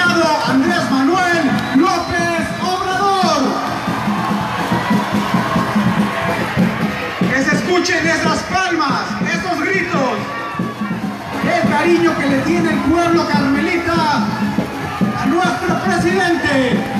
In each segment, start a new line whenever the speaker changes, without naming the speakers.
Andrés Manuel López Obrador. Que se escuchen esas palmas, esos gritos, el cariño que le tiene el pueblo carmelita a nuestro presidente.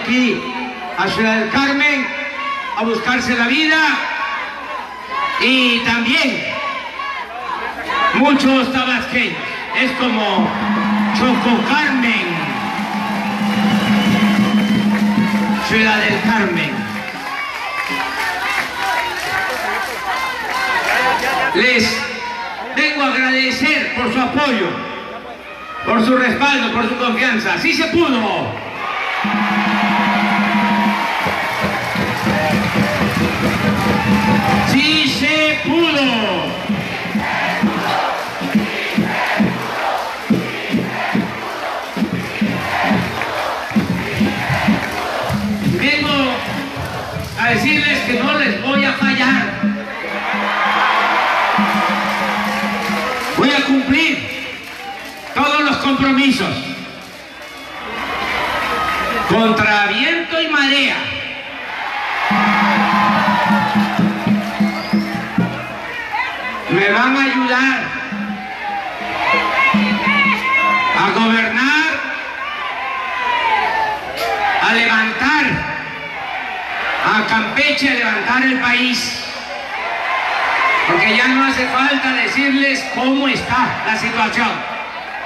Aquí a Ciudad del Carmen a buscarse la vida y también muchos tabasqueños. Es como Choco Carmen, Ciudad del Carmen. Les vengo a agradecer por su apoyo, por su respaldo, por su confianza. ¡Sí se pudo! ¡Sí se a gobernar, a levantar a Campeche, a levantar el país. Porque ya no hace falta decirles cómo está la situación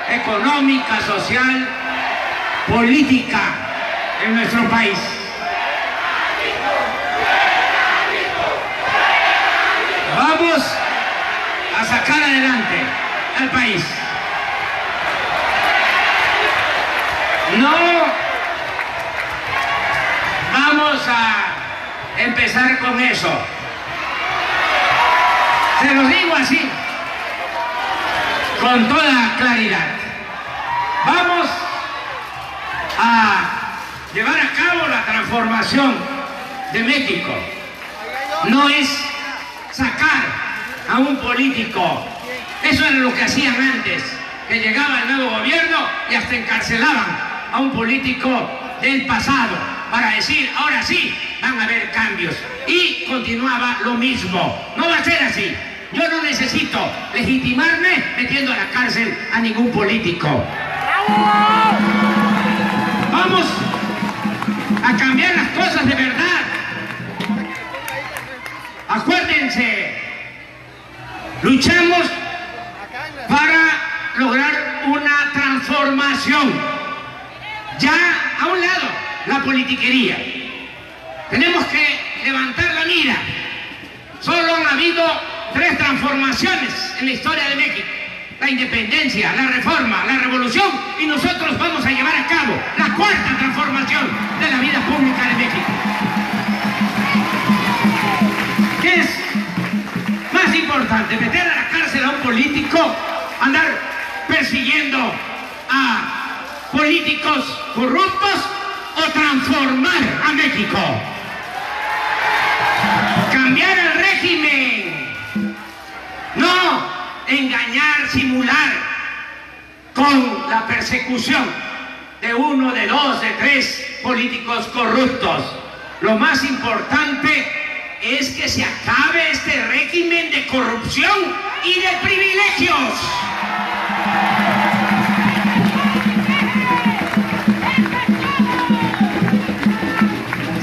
económica, social, política en nuestro país. Vamos a sacar adelante al país. No vamos a empezar con eso. Se los digo así, con toda claridad. Vamos a llevar a cabo la transformación de México. No es sacar a un político. Eso era lo que hacían antes, que llegaba el nuevo gobierno y hasta encarcelaban a un político del pasado para decir, ahora sí, van a haber cambios. Y continuaba lo mismo. No va a ser así. Yo no necesito legitimarme metiendo a la cárcel a ningún político. Vamos a cambiar las cosas de verdad. Acuérdense, luchamos lograr una transformación. Ya a un lado, la politiquería. Tenemos que levantar la mira. Solo han habido tres transformaciones en la historia de México. la independencia, la reforma, la revolución y nosotros vamos a llevar a cabo la cuarta transformación de la vida pública de México. ¿Qué es más importante? ¿Meter a la cárcel a un político? ¿Andar persiguiendo a políticos corruptos o transformar a México? Cambiar el régimen. No engañar, simular con la persecución de uno, de dos, de tres políticos corruptos. Lo más importante es que se acabe este régimen de corrupción y de privilegios.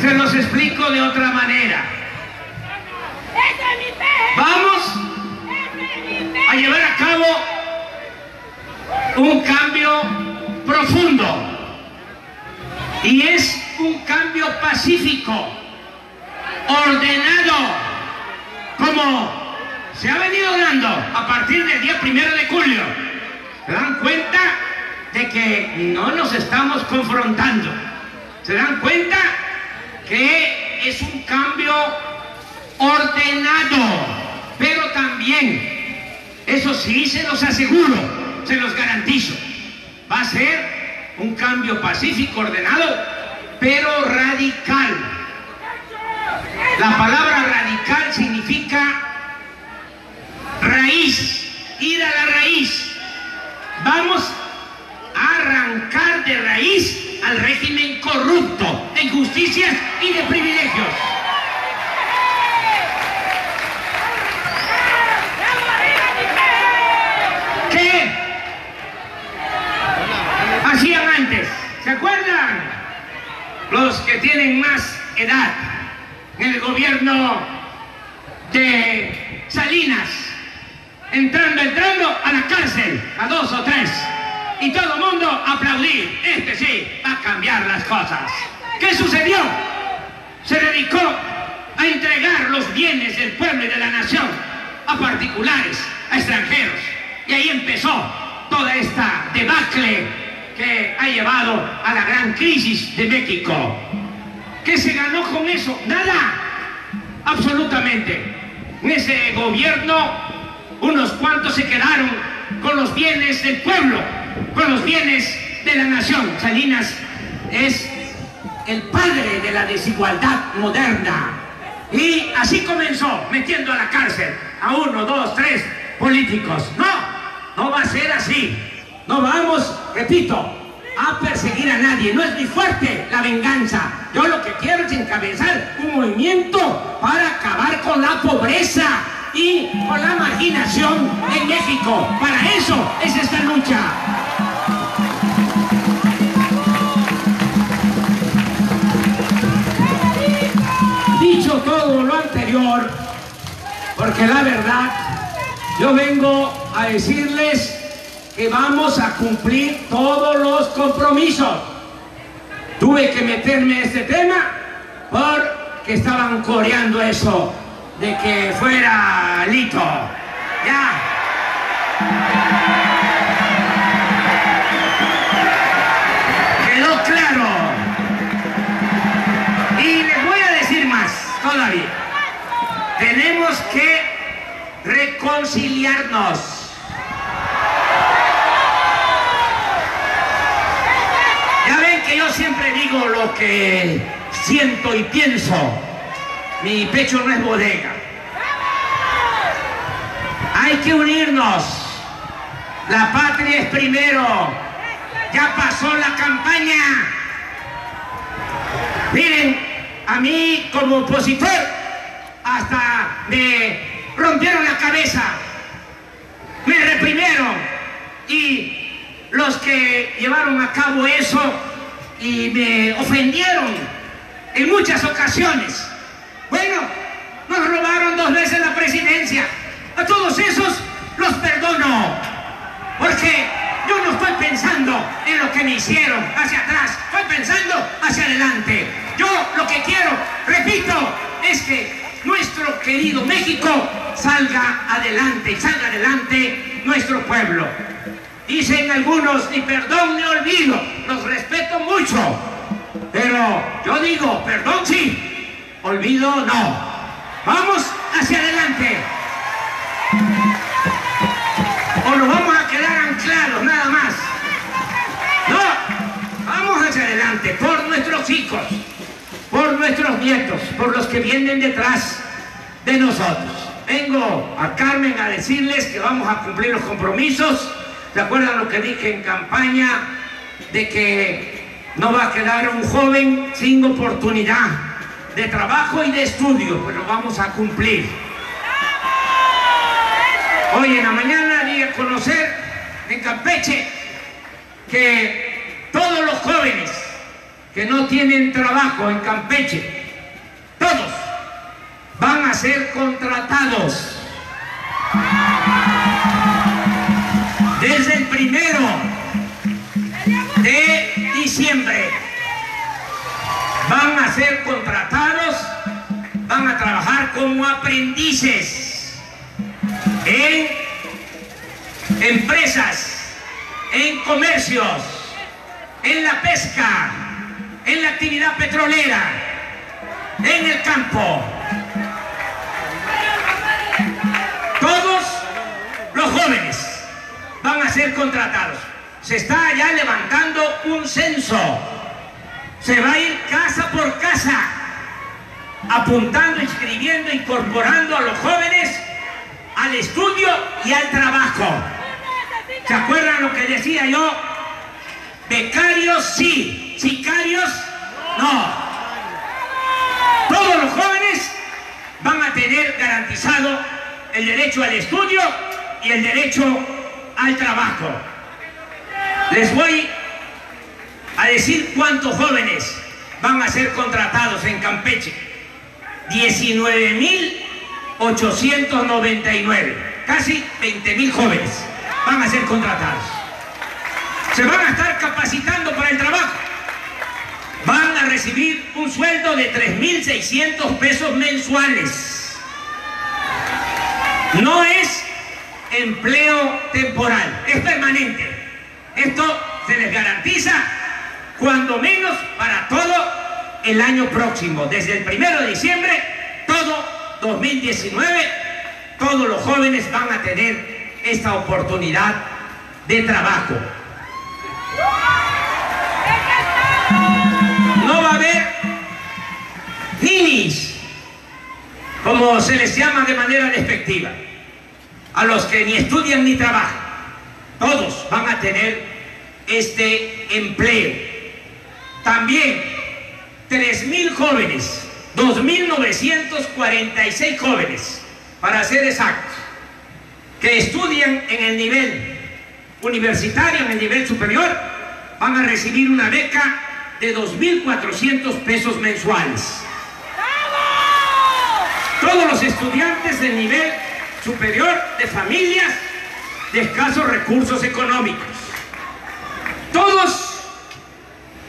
Se los explico de otra manera. Vamos a llevar a cabo un cambio profundo y es un cambio pacífico, ordenado, como se ha venido dando a partir del día primero de julio. ¿Se dan cuenta de que no nos estamos confrontando? ¿Se dan cuenta que es un cambio ordenado, pero también eso sí, se los aseguro, se los garantizo. Va a ser un cambio pacífico, ordenado, pero radical. La palabra radical significa raíz, ir a la raíz. Vamos a arrancar de raíz al régimen corrupto de injusticias y de privilegios. ¿Qué hacían antes? ¿Se acuerdan? Los que tienen más edad en el gobierno de Salinas, entrando, entrando a la cárcel, a dos o tres, y todo el mundo aplaudir, este sí, va a cambiar las cosas. ¿Qué sucedió? Se dedicó a entregar los bienes del pueblo y de la nación a particulares, a extranjeros. Y ahí empezó toda esta debacle que ha llevado a la gran crisis de México. ¿Qué se ganó con eso? Nada, absolutamente. En ese gobierno, unos cuantos se quedaron con los bienes del pueblo, con los bienes de la nación. Salinas es el padre de la desigualdad moderna. Y así comenzó, metiendo a la cárcel a uno, dos, tres políticos. No, no va a ser así. No vamos, repito, a perseguir a nadie. No es mi fuerte la venganza. Yo lo que quiero es encabezar un movimiento para acabar con la pobreza y con la marginación en México. Para eso es esta lucha. Dicho todo lo anterior, porque la verdad, yo vengo a decirles que vamos a cumplir todos los compromisos. Tuve que meterme en este tema porque estaban coreando eso de que fuera Lito. Ya. Quedó claro. Y les voy a decir más todavía. Tenemos que reconciliarnos. Ya ven que yo siempre digo lo que siento y pienso. Mi pecho no es bodega. Hay que unirnos. La patria es primero. Ya pasó la campaña. Miren, a mí como opositor hasta me rompieron la cabeza. Me reprimieron. Y los que llevaron a cabo eso y me ofendieron en muchas ocasiones. Bueno, nos robaron dos veces la presidencia. A todos esos los perdono. Porque yo no estoy pensando en lo que me hicieron hacia atrás. Estoy pensando hacia adelante. Yo lo que quiero, repito, es que nuestro querido México salga adelante, salga adelante nuestro pueblo. Dicen algunos, ni perdón ni olvido, los respeto mucho, pero yo digo, perdón sí, olvido no. Vamos hacia adelante. O nos vamos a quedar anclados nada más. No, vamos hacia adelante por nuestros hijos, por nuestros nietos, por los que vienen detrás de nosotros. Vengo a Carmen a decirles que vamos a cumplir los compromisos. ¿Se acuerdan lo que dije en campaña de que no va a quedar un joven sin oportunidad de trabajo y de estudio? Pues lo vamos a cumplir. Hoy en la mañana di a conocer en Campeche que todos los jóvenes que no tienen trabajo en Campeche, todos van a ser contratados. Desde el primero de diciembre van a ser contratados, van a trabajar como aprendices en empresas, en comercios, en la pesca, en la actividad petrolera, en el campo. Todos los jóvenes van a ser contratados. Se está ya levantando un censo. Se va a ir casa por casa, apuntando, inscribiendo, incorporando a los jóvenes al estudio y al trabajo. ¿Se acuerdan lo que decía yo? Becarios sí, sicarios no. Todos los jóvenes van a tener garantizado el derecho al estudio y el derecho al trabajo. Les voy a decir cuántos jóvenes van a ser contratados en Campeche. 19.899, casi 20.000 jóvenes van a ser contratados. Se van a estar capacitando para el trabajo. Van a recibir un sueldo de 3.600 pesos mensuales. No es empleo temporal, es permanente. Esto se les garantiza cuando menos para todo el año próximo. Desde el primero de diciembre, todo 2019, todos los jóvenes van a tener esta oportunidad de trabajo. No va a haber ninis, como se les llama de manera despectiva, a los que ni estudian ni trabajan. Todos van a tener este empleo. También 3.000 jóvenes, 2.946 jóvenes, para ser exactos, que estudian en el nivel universitario, en el nivel superior, van a recibir una beca de 2.400 pesos mensuales. Todos los estudiantes del nivel superior de familias de escasos recursos económicos. Todos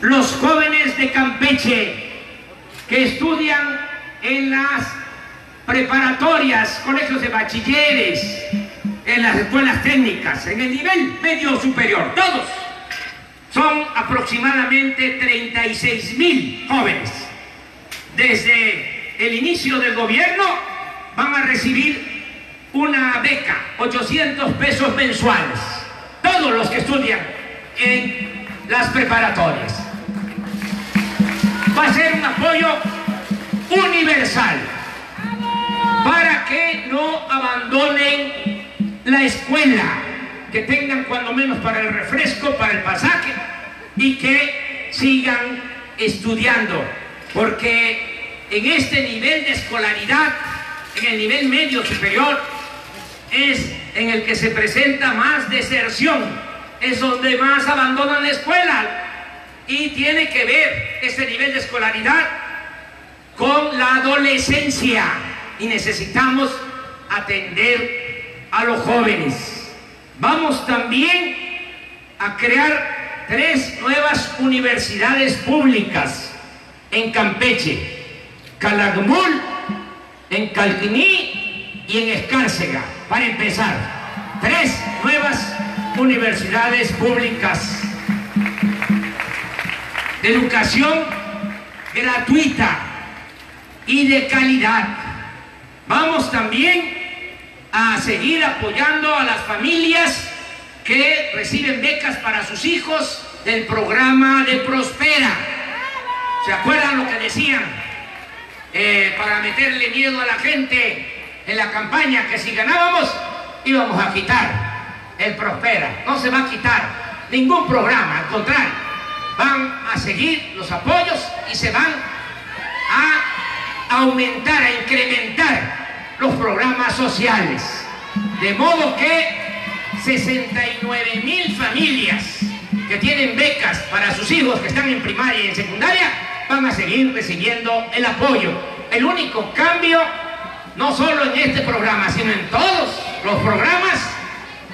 los jóvenes de Campeche que estudian en las preparatorias, colegios de bachilleres, en las escuelas técnicas, en el nivel medio superior, todos son aproximadamente 36 mil jóvenes. Desde el inicio del gobierno van a recibir una beca, 800 pesos mensuales, todos los que estudian en las preparatorias. Va a ser un apoyo universal para que no abandonen la escuela, que tengan cuando menos para el refresco, para el pasaje y que sigan estudiando, porque en este nivel de escolaridad, en el nivel medio superior, es en el que se presenta más deserción, es donde más abandonan la escuela y tiene que ver este nivel de escolaridad con la adolescencia y necesitamos atender a los jóvenes. Vamos también a crear tres nuevas universidades públicas en Campeche, Calakmul, en Calquiní y en Escárcega, para empezar. Tres nuevas universidades públicas de educación gratuita y de calidad. Vamos también a seguir apoyando a las familias que reciben becas para sus hijos del programa de Prospera. ¿Se acuerdan lo que decían? Eh, para meterle miedo a la gente en la campaña, que si ganábamos íbamos a quitar el Prospera. No se va a quitar ningún programa, al contrario, van a seguir los apoyos y se van a aumentar, a incrementar los programas sociales. De modo que 69 mil familias que tienen becas para sus hijos que están en primaria y en secundaria van a seguir recibiendo el apoyo. El único cambio, no solo en este programa, sino en todos los programas,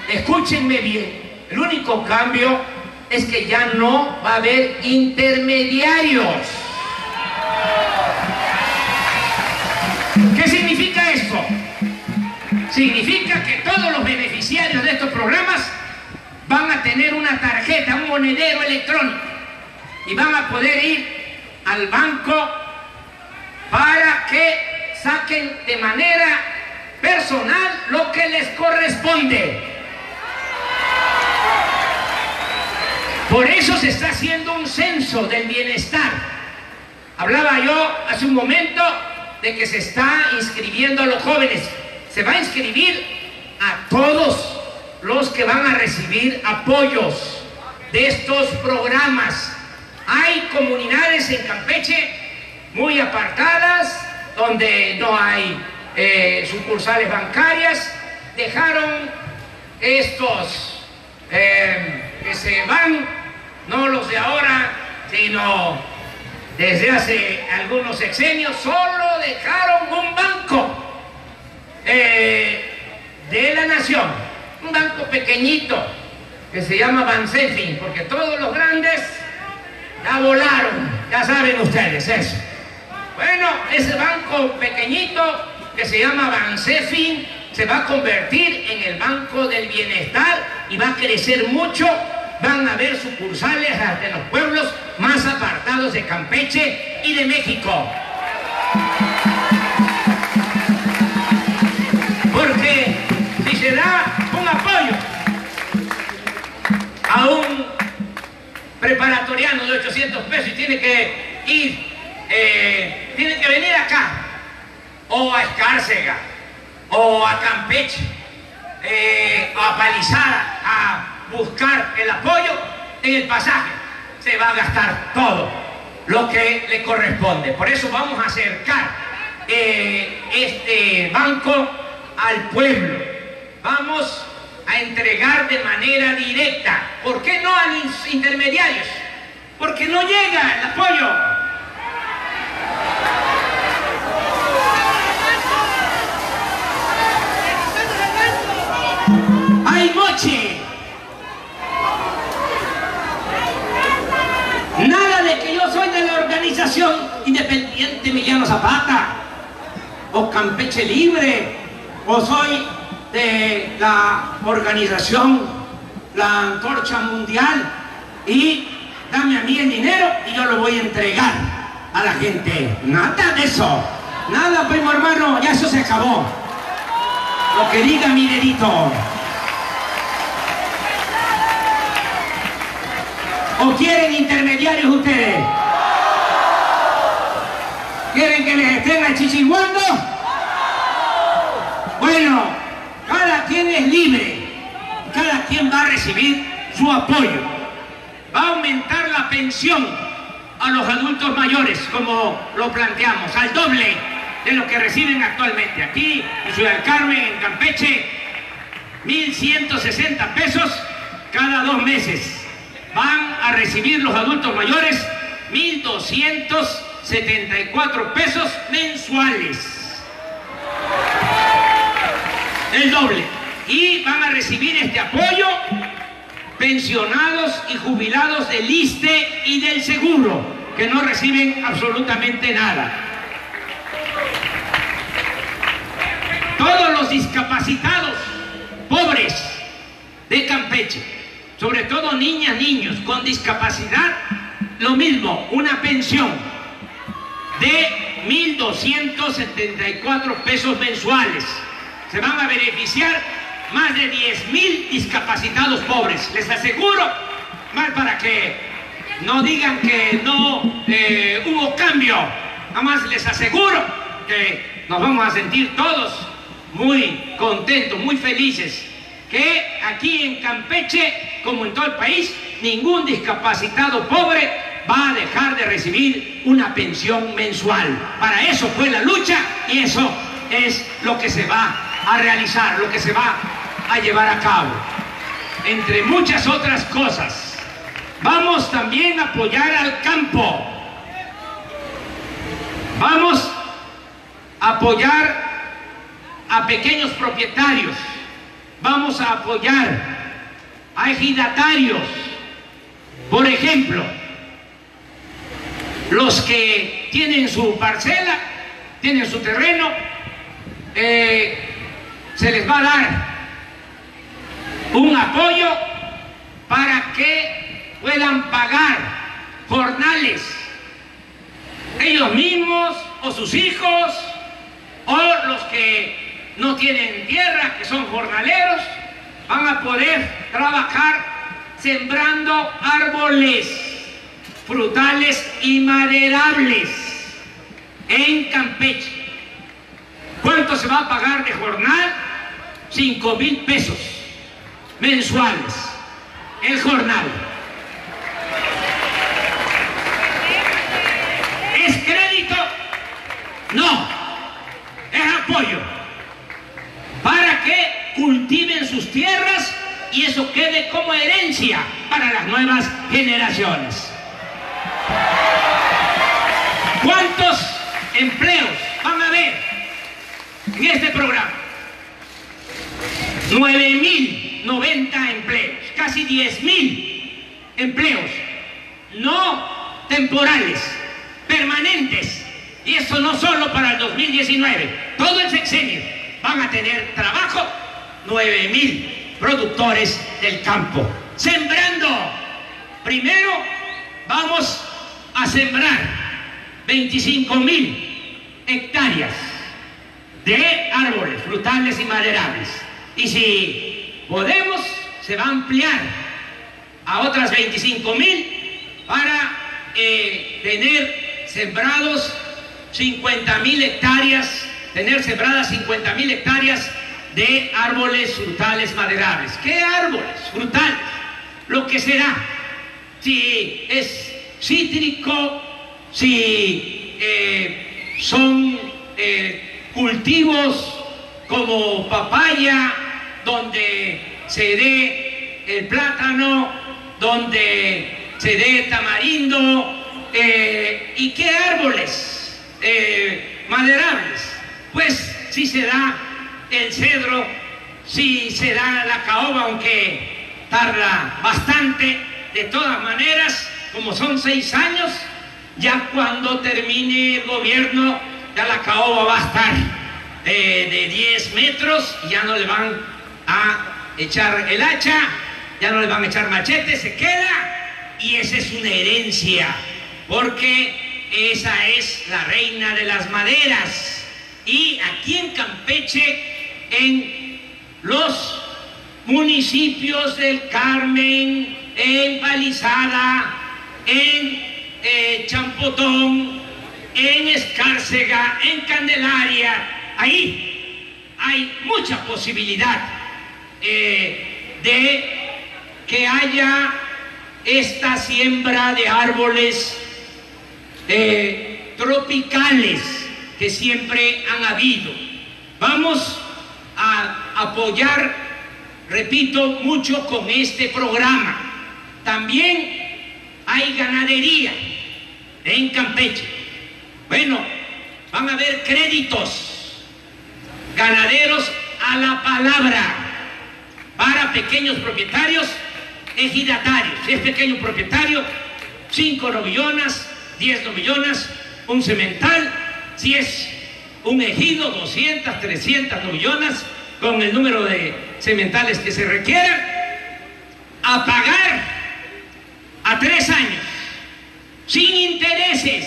escúchenme bien, el único cambio es que ya no va a haber intermediarios. ¿Qué significa esto? Significa que todos los beneficiarios de estos programas van a tener una tarjeta, un monedero electrónico y van a poder ir al banco para que saquen de manera personal lo que les corresponde. Por eso se está haciendo un censo del bienestar. Hablaba yo hace un momento de que se está inscribiendo a los jóvenes. Se va a inscribir a todos los que van a recibir apoyos de estos programas. Hay comunidades en Campeche muy apartadas, donde no hay eh, sucursales bancarias. Dejaron estos eh, que se van, no los de ahora, sino desde hace algunos sexenios, solo dejaron un banco eh, de la nación, un banco pequeñito que se llama Bansefin, porque todos los grandes ya volaron, ya saben ustedes eso. Bueno, ese banco pequeñito que se llama Bansefin se va a convertir en el Banco del Bienestar y va a crecer mucho van a haber sucursales de los pueblos más apartados de Campeche y de México. Porque si se da un apoyo a un preparatoriano de 800 pesos y tiene que ir, eh, tiene que venir acá, o a Escárcega, o a Campeche, eh, a Palizada, a buscar el apoyo en el pasaje. Se va a gastar todo lo que le corresponde. Por eso vamos a acercar eh, este banco al pueblo. Vamos a entregar de manera directa. ¿Por qué no a los intermediarios? Porque no llega el apoyo. Soy de la organización independiente Emiliano Zapata, o Campeche Libre, o soy de la organización La Antorcha Mundial, y dame a mí el dinero y yo lo voy a entregar a la gente. Nada de eso. Nada, primo hermano, ya eso se acabó. Lo que diga mi dedito. ¿O quieren intermediarios ustedes? ¿Quieren que les estén achichiguando? Bueno, cada quien es libre. Cada quien va a recibir su apoyo. Va a aumentar la pensión a los adultos mayores, como lo planteamos, al doble de lo que reciben actualmente. Aquí, en Ciudad Carmen, en Campeche, 1.160 pesos cada dos meses van a recibir los adultos mayores 1.274 pesos mensuales. El doble. Y van a recibir este apoyo pensionados y jubilados del ISTE y del seguro, que no reciben absolutamente nada. todos los discapacitados pobres de Campeche, sobre todo niñas, niños con discapacidad, lo mismo, una pensión de 1.274 pesos mensuales. Se van a beneficiar más de 10.000 discapacitados pobres. Les aseguro, más para que no digan que no eh, hubo cambio, nada más les aseguro que nos vamos a sentir todos muy contentos, muy felices, que aquí en Campeche, como en todo el país, ningún discapacitado pobre va a dejar de recibir una pensión mensual. Para eso fue la lucha y eso es lo que se va a realizar, lo que se va a llevar a cabo. Entre muchas otras cosas, vamos también a apoyar al campo. Vamos a apoyar a pequeños propietarios. Vamos a apoyar a ejidatarios. Por ejemplo, los que tienen su parcela, tienen su terreno, eh, se les va a dar un apoyo para que puedan pagar jornales ellos mismos o sus hijos o los que no tienen tierra, que son jornaleros, van a poder trabajar sembrando árboles frutales y maderables en Campeche. ¿Cuánto se va a pagar de jornal? Cinco mil pesos mensuales. El jornal. ¿Es crédito? No. Es apoyo. Para que cultiven sus tierras y eso quede como herencia para las nuevas generaciones. ¿Cuántos empleos van a haber en este programa? 9.090 empleos, casi 10.000 empleos, no temporales, permanentes. Y eso no solo para el 2019, todo el sexenio van a tener trabajo 9.000 productores del campo, sembrando. Primero vamos a sembrar 25 mil hectáreas de árboles frutales y maderables. Y si podemos, se va a ampliar a otras 25 mil para eh, tener sembrados 50 mil hectáreas, tener sembradas 50 mil hectáreas de árboles frutales maderables. ¿Qué árboles frutales? Lo que será, si es cítrico, si eh, son eh, cultivos como papaya, donde se dé el plátano, donde se dé tamarindo, eh, ¿y qué árboles maderables? Pues si se da el cedro, si se da la caoba, aunque tarda bastante, de todas maneras, como son seis años, ya cuando termine el gobierno, ya la caoba va a estar de 10 metros, y ya no le van a echar el hacha, ya no le van a echar machete, se queda, y esa es una herencia, porque esa es la reina de las maderas. Y aquí en Campeche, en los municipios del Carmen, en Palizada, en eh, Champotón, en Escárcega, en Candelaria, ahí hay mucha posibilidad eh, de que haya esta siembra de árboles tropicales que siempre han habido. Vamos a apoyar, repito, mucho con este programa. También hay ganadería en Campeche. Bueno, van a haber créditos ganaderos a la palabra para pequeños propietarios ejidatarios. Si es pequeño propietario, 5 novillonas, 10 novillonas, un semental. Si es un ejido, 200, 300 millones, con el número de cementales que se requieran, a pagar a tres años, sin intereses,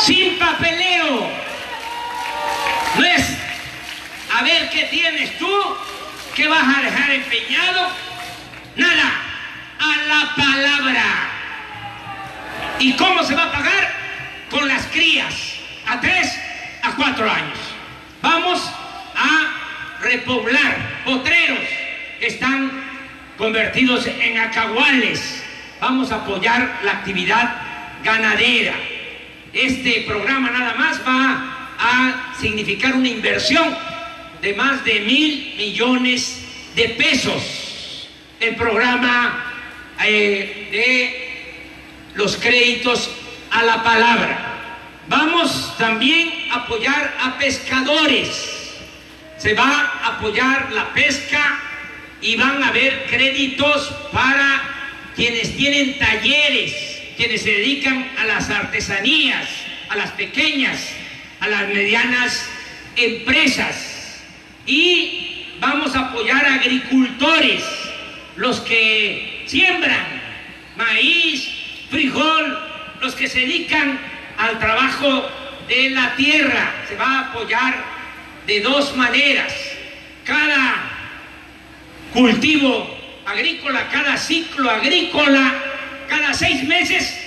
sin papeleo. No es a ver qué tienes tú, qué vas a dejar empeñado, nada, a la palabra. ¿Y cómo se va a pagar? Con las crías, a tres a cuatro años. Vamos a repoblar potreros están convertidos en acaguales. Vamos a apoyar la actividad ganadera. Este programa nada más va a significar una inversión de más de mil millones de pesos. El programa eh, de los créditos a la palabra. Vamos también a apoyar a pescadores. Se va a apoyar la pesca y van a haber créditos para quienes tienen talleres, quienes se dedican a las artesanías, a las pequeñas, a las medianas empresas. Y vamos a apoyar a agricultores, los que siembran maíz, frijol, los que se dedican al trabajo de la tierra. Se va a apoyar de dos maneras. Cada cultivo agrícola, cada ciclo agrícola, cada seis meses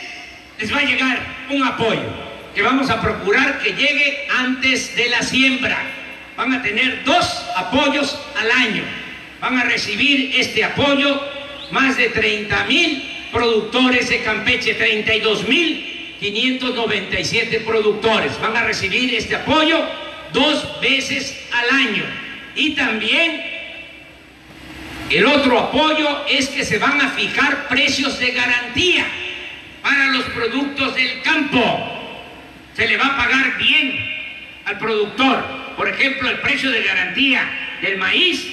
les va a llegar un apoyo que vamos a procurar que llegue antes de la siembra. Van a tener dos apoyos al año. Van a recibir este apoyo más de 30 mil productores de Campeche, 32 mil 597 productores van a recibir este apoyo dos veces al año. Y también el otro apoyo es que se van a fijar precios de garantía para los productos del campo. Se le va a pagar bien al productor. Por ejemplo, el precio de garantía del maíz,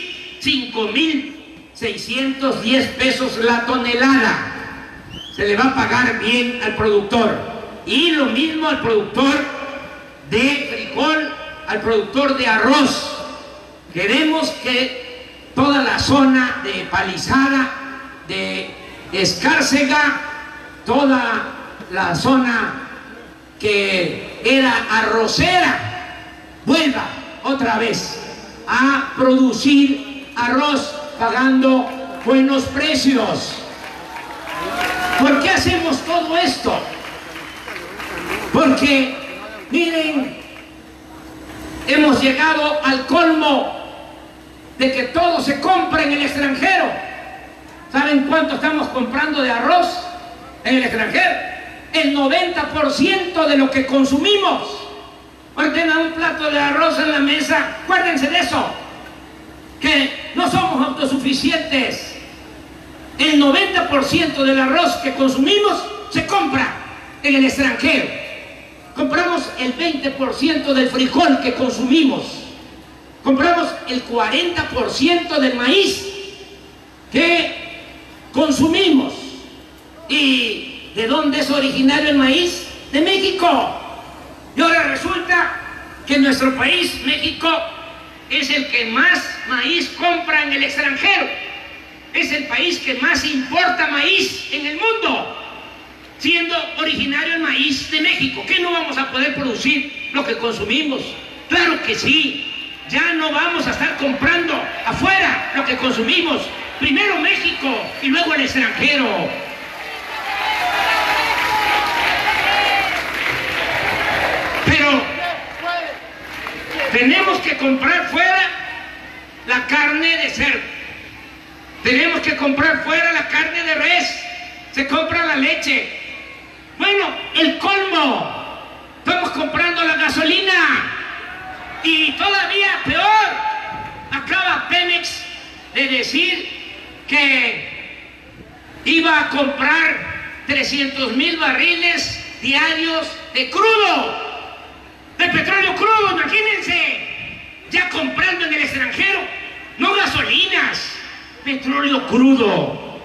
5.610 pesos la tonelada. Se le va a pagar bien al productor. Y lo mismo al productor de frijol, al productor de arroz. Queremos que toda la zona de Palizada, de Escárcega, toda la zona que era arrocera, vuelva otra vez a producir arroz pagando buenos precios. ¿Por qué hacemos todo esto? Porque, miren, hemos llegado al colmo de que todo se compra en el extranjero. ¿Saben cuánto estamos comprando de arroz en el extranjero? El 90% de lo que consumimos. Ordena un plato de arroz en la mesa, acuérdense de eso, que no somos autosuficientes. El 90% del arroz que consumimos se compra en el extranjero. Compramos el 20% del frijol que consumimos. Compramos el 40% del maíz que consumimos. ¿Y de dónde es originario el maíz? De México. Y ahora resulta que nuestro país, México, es el que más maíz compra en el extranjero. Es el país que más importa maíz en el mundo siendo originario el maíz de México. ¿Qué no vamos a poder producir lo que consumimos? Claro que sí. Ya no vamos a estar comprando afuera lo que consumimos. Primero México y luego el extranjero. Pero tenemos que comprar fuera la carne de cerdo. Tenemos que comprar fuera la carne de res. Se compra la leche, bueno, el colmo. Estamos comprando la gasolina. Y todavía peor, acaba Pemex de decir que iba a comprar 300 mil barriles diarios de crudo, de petróleo crudo, imagínense, ya comprando en el extranjero, no gasolinas, petróleo crudo.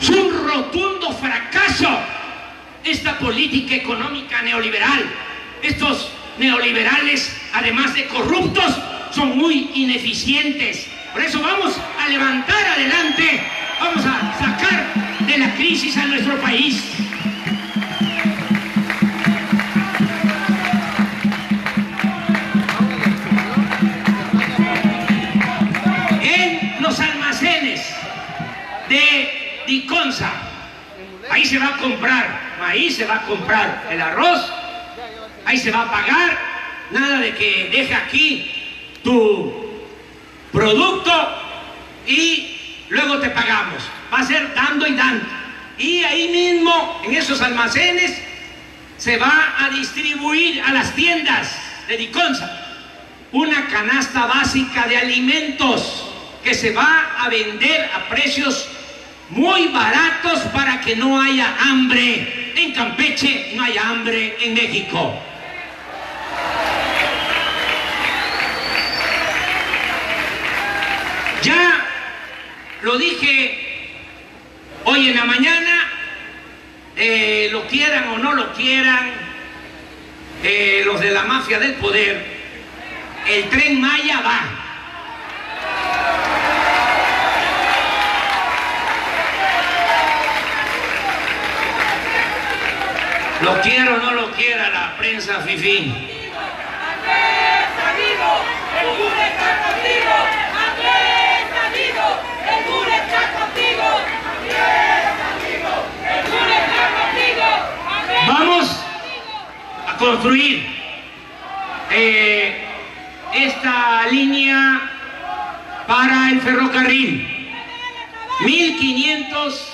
Es un rotundo fracaso esta política económica neoliberal. estos neoliberales, además de corruptos, son muy ineficientes. Por eso vamos a levantar adelante, vamos a sacar de la crisis a nuestro país. En los almacenes de Diconsa, ahí se va a comprar maíz, se va a comprar el arroz, ahí se va a pagar, nada de que deja aquí tu producto y luego te pagamos. Va a ser dando y dando. Y ahí mismo, en esos almacenes, se va a distribuir a las tiendas de Diconsa una canasta básica de alimentos que se va a vender a precios muy baratos para que no haya hambre en Campeche, no haya hambre en México. Ya lo dije hoy en la mañana, eh, lo quieran o no lo quieran, eh, los de la mafia del poder, el tren Maya va. Lo quiero o no lo quiera la prensa fifí. Construir eh, esta línea para el ferrocarril. 1500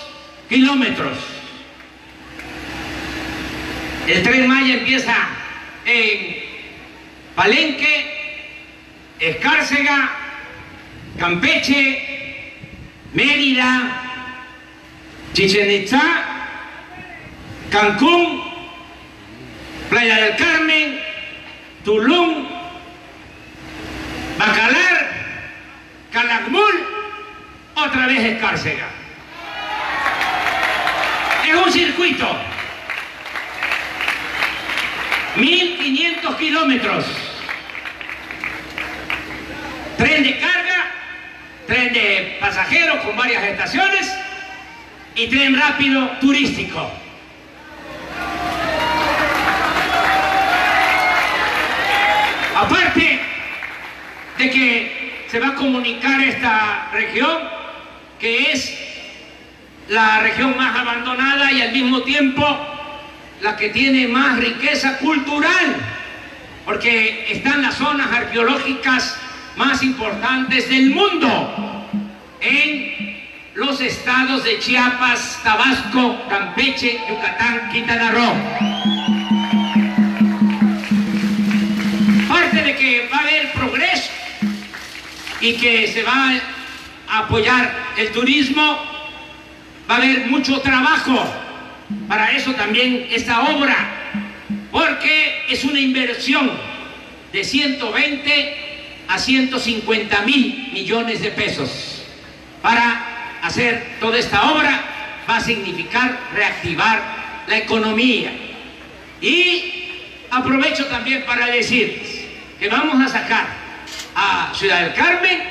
kilómetros. El tren Maya empieza en Palenque, Escárcega, Campeche, Mérida, Chichen Itzá, Cancún, Playa del Carmen, Tulum, Bacalar, Calakmul, otra vez Escárcega. Es un circuito. 1500 kilómetros. Tren de carga, tren de pasajeros con varias estaciones y tren rápido turístico. Aparte de que se va a comunicar esta región, que es la región más abandonada y al mismo tiempo la que tiene más riqueza cultural, porque están las zonas arqueológicas más importantes del mundo en los estados de Chiapas, Tabasco, Campeche, Yucatán, Quintana Roo. Parte de que va a haber progreso y que se va a apoyar el turismo, va a haber mucho trabajo para eso también esta obra, porque es una inversión de 120 a 150 mil millones de pesos. Para hacer toda esta obra va a significar reactivar la economía. Y aprovecho también para decirles que vamos a sacar a Ciudad del Carmen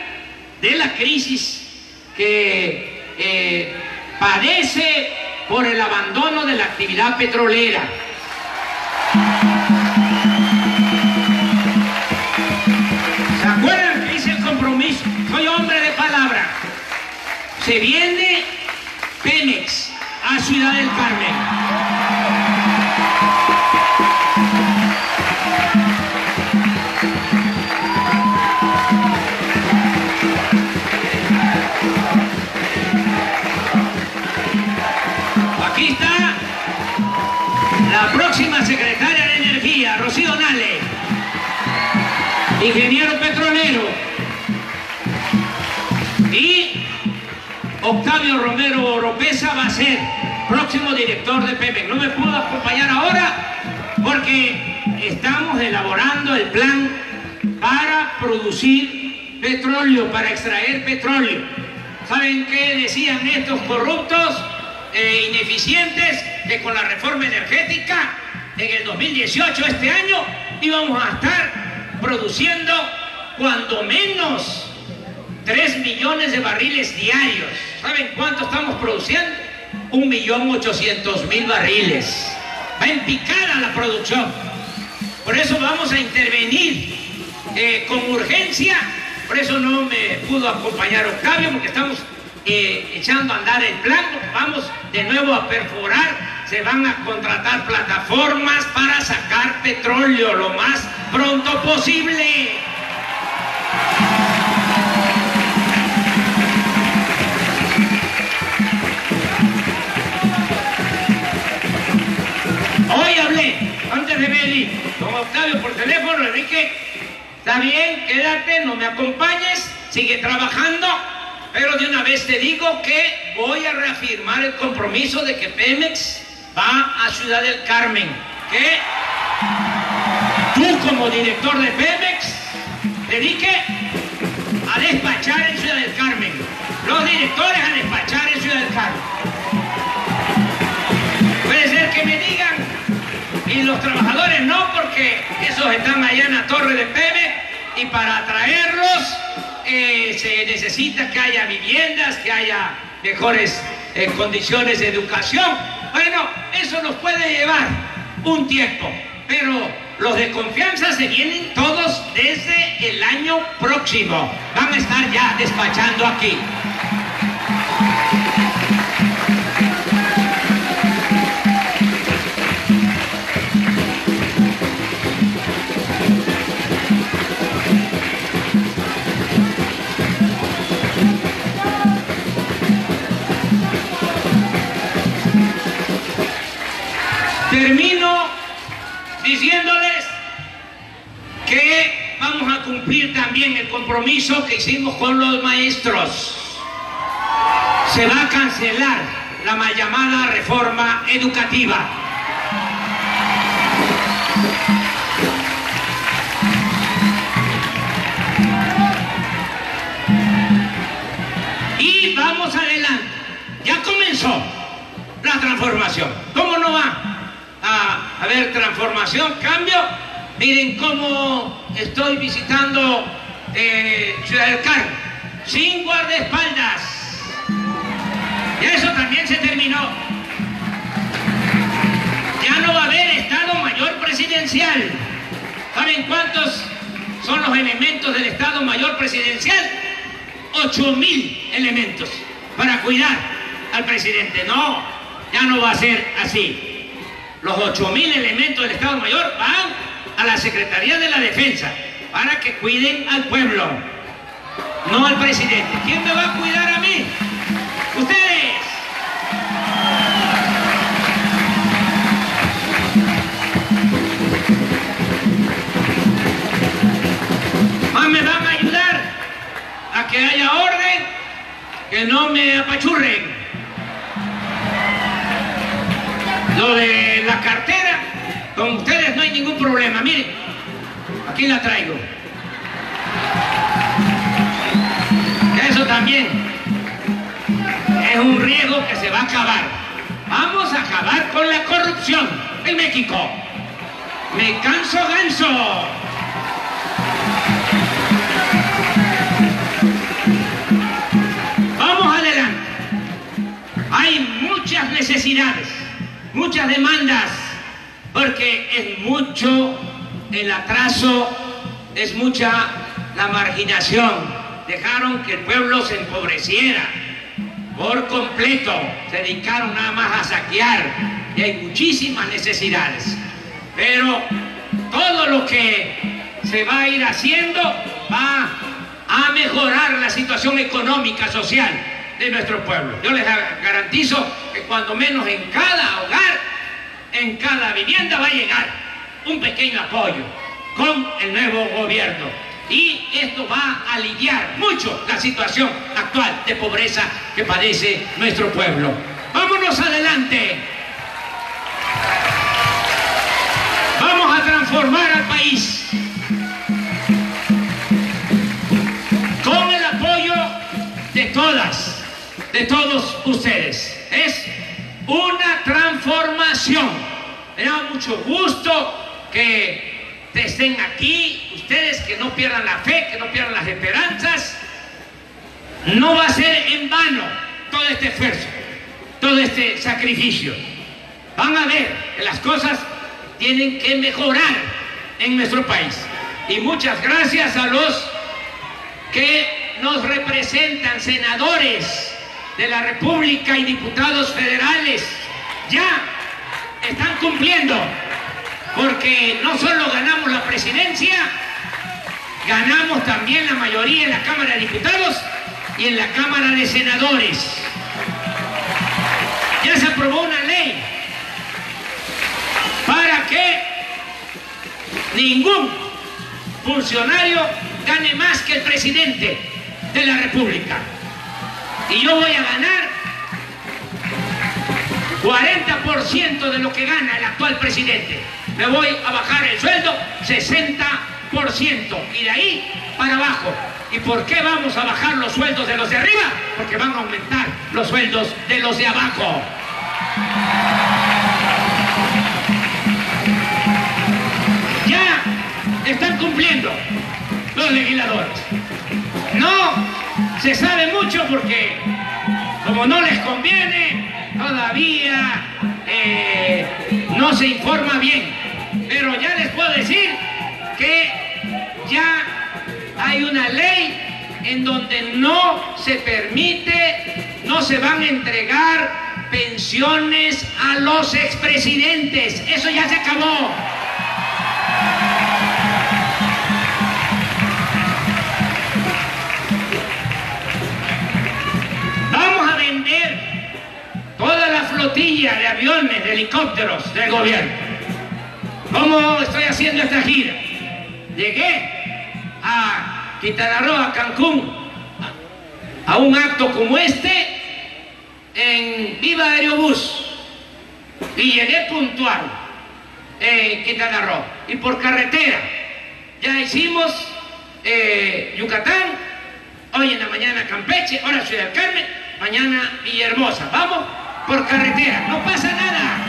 de la crisis que eh, padece por el abandono de la actividad petrolera. Hombre de palabra. Se viene Pemex a Ciudad del Carmen. Aquí está la próxima secretaria de Energía, Rocío Nale, ingeniero petrolero, y Octavio Romero Oropesa va a ser próximo director de Pemex. No me pudo acompañar ahora porque estamos elaborando el plan para producir petróleo, para extraer petróleo. ¿Saben qué decían estos corruptos? e ineficientes que con la reforma energética en el 2018, este año, íbamos a estar produciendo cuando menos 3 millones de barriles diarios. ¿Saben cuánto estamos produciendo? 1.800.000 barriles. Va en picada la producción. Por eso vamos a intervenir eh, con urgencia. Por eso no me pudo acompañar Octavio, porque estamos eh, echando a andar el plan. Vamos de nuevo a perforar. Se van a contratar plataformas para sacar petróleo lo más pronto posible. Hoy hablé, antes de venir, con Octavio por teléfono, le dije, está bien, quédate, no me acompañes, sigue trabajando, pero de una vez te digo que voy a reafirmar el compromiso de que Pemex va a Ciudad del Carmen, que tú como director de Pemex dedique a despachar en Ciudad del Carmen, los directores a despachar en Ciudad del Carmen. Puede ser que me digan, y los trabajadores no, porque esos están allá en la torre de Pemex, y para atraerlos eh, se necesita que haya viviendas, que haya mejores eh, condiciones de educación. Bueno, eso nos puede llevar un tiempo, pero los de confianza se vienen todos desde el año próximo. Van a estar ya despachando aquí. El compromiso que hicimos con los maestros. Se va a cancelar la mal llamada reforma educativa. Y vamos adelante. Ya comenzó la transformación. ¿Cómo no va a haber transformación, cambio? Miren cómo estoy visitando eh, Ciudad del Carmen, sin guardaespaldas. Y eso también se terminó. Ya no va a haber Estado Mayor Presidencial. ¿Saben cuántos son los elementos del Estado Mayor Presidencial? 8 mil elementos para cuidar al presidente. No, ya no va a ser así. Los 8 mil elementos del Estado Mayor van a la Secretaría de la Defensa para que cuiden al pueblo, no al presidente. ¿Quién me va a cuidar a mí? Ustedes. Más me van a ayudar a que haya orden, que no me apachurren. Lo de la cartera, con ustedes no hay ningún problema. Miren, aquí la traigo. Eso también es un riesgo que se va a acabar. Vamos a acabar con la corrupción en México. Me canso ganso. Vamos adelante. Hay muchas necesidades, muchas demandas, porque es mucho el atraso, es mucha la marginación. Dejaron que el pueblo se empobreciera por completo. Se dedicaron nada más a saquear y hay muchísimas necesidades. Pero todo lo que se va a ir haciendo va a mejorar la situación económica, social de nuestro pueblo. Yo les garantizo que cuando menos en cada hogar, en cada vivienda va a llegar un pequeño apoyo con el nuevo gobierno. Y esto va a aliviar mucho la situación actual de pobreza que padece nuestro pueblo. Vámonos adelante. Vamos a transformar al país. Con el apoyo de todas, de todos ustedes. Es una transformación me da mucho gusto que estén aquí, ustedes que no pierdan la fe, que no pierdan las esperanzas. No va a ser en vano todo este esfuerzo, todo este sacrificio. Van a ver que las cosas tienen que mejorar en nuestro país. Y muchas gracias a los que nos representan, senadores de la República y diputados federales. Ya están cumpliendo, porque no solo ganamos la presidencia, ganamos también la mayoría en la Cámara de Diputados y en la Cámara de Senadores. Ya se aprobó una ley para que ningún funcionario gane más que el presidente de la República. Y yo voy a ganar 40% de lo que gana el actual presidente. Me voy a bajar el sueldo 60% y de ahí para abajo. ¿Y por qué vamos a bajar los sueldos de los de arriba? Porque van a aumentar los sueldos de los de abajo. Ya están cumpliendo los legisladores. No se sabe mucho porque como no les conviene, todavía eh, no se informa bien. Pero ya les puedo decir que ya hay una ley en donde no se permite, no se van a entregar pensiones a los expresidentes. Eso ya se acabó. Vamos a vender toda la flotilla de aviones, de helicópteros del gobierno. ¿Cómo estoy haciendo esta gira? Llegué a Quintana Roo, a Cancún, a un acto como este en Viva Aerobús y llegué puntual en Quintana Roo y por carretera. Ya hicimos eh, Yucatán, hoy en la mañana Campeche, ahora Ciudad Carmen, mañana Villahermosa. Vamos por carretera, no pasa nada.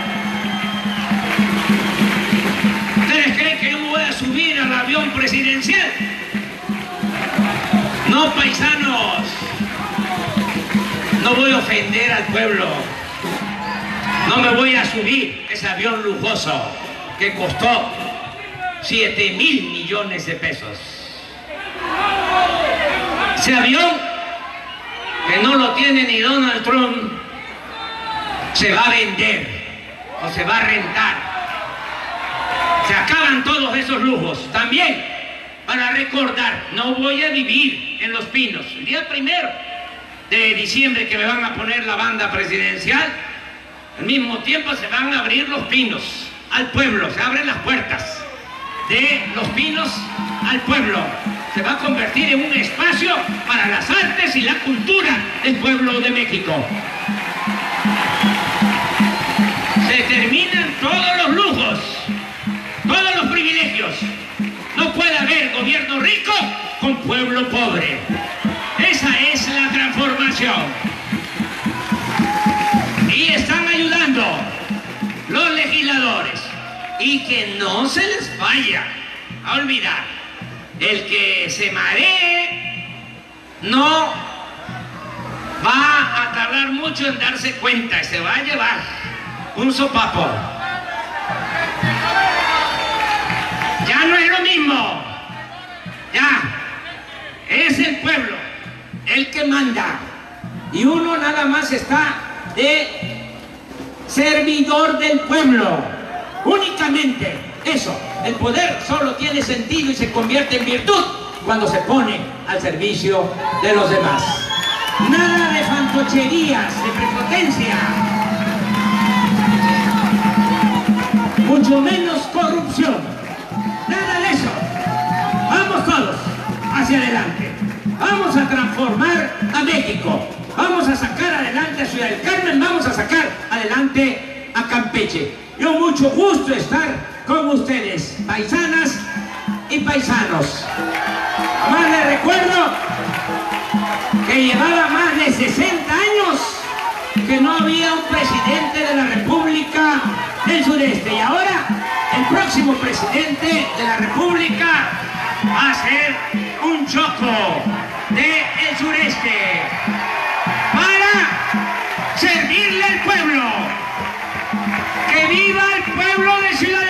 Que yo me voy a subir al avión presidencial? No, paisanos. No voy a ofender al pueblo. No me voy a subir ese avión lujoso que costó 7 mil millones de pesos. Ese avión que no lo tiene ni Donald Trump se va a vender o se va a rentar. Se acaban todos esos lujos. También para recordar, no voy a vivir en Los Pinos. El día primero de diciembre que me van a poner la banda presidencial, al mismo tiempo se van a abrir los pinos al pueblo, se abren las puertas de los pinos al pueblo. Se va a convertir en un espacio para las artes y la cultura del pueblo de México. Se terminan todos los lujos, todos los privilegios. No puede haber gobierno rico con pueblo pobre. Esa es la transformación. Y están ayudando los legisladores. Y que no se les vaya a olvidar. El que se maree no va a tardar mucho en darse cuenta se va a llevar un sopapo. No es lo mismo. Ya. Es el pueblo el que manda. Y uno nada más está de servidor del pueblo. Únicamente eso. El poder solo tiene sentido y se convierte en virtud cuando se pone al servicio de los demás. Nada de fantocherías, de prepotencia. Mucho menos corrupción. Todos hacia adelante. Vamos a transformar a México. Vamos a sacar adelante a Ciudad del Carmen. Vamos a sacar adelante a Campeche. Yo mucho gusto estar con ustedes, paisanas y paisanos. Más les recuerdo que llevaba más de 60 años que no había un presidente de la República del Sureste. Y ahora próximo presidente de la República va a ser un choco del sureste para servirle al pueblo. ¡Que viva el pueblo de Ciudad